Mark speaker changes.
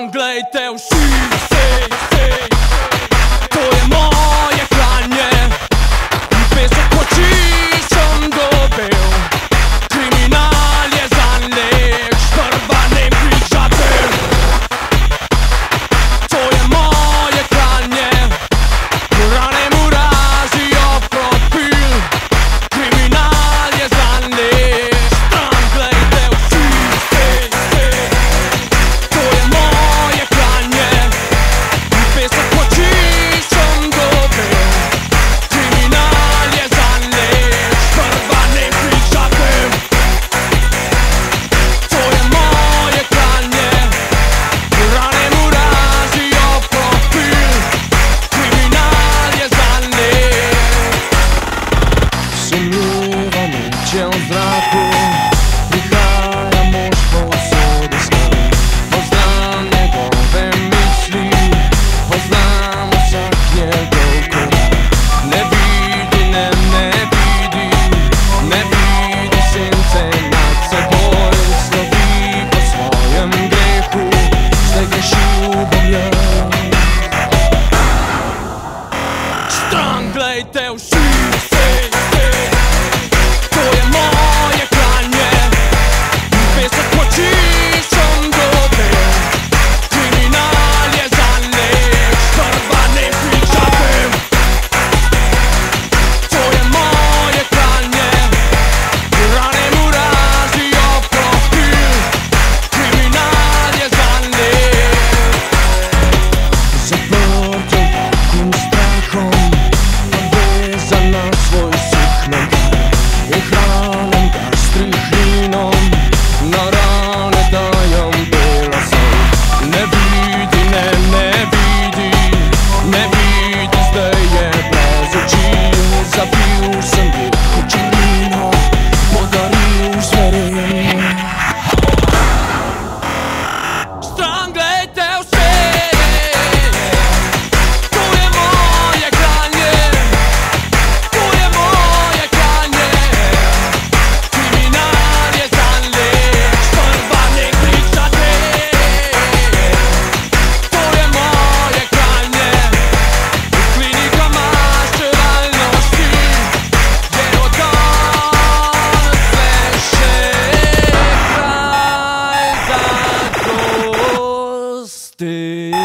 Speaker 1: Anglei é tev šī. prihranim, kar strihinom, na rane dajem bela sol. Ne vidi, ne, ne vidi, ne vidi, zdaj je brez oči, zabil sem bil. Stay.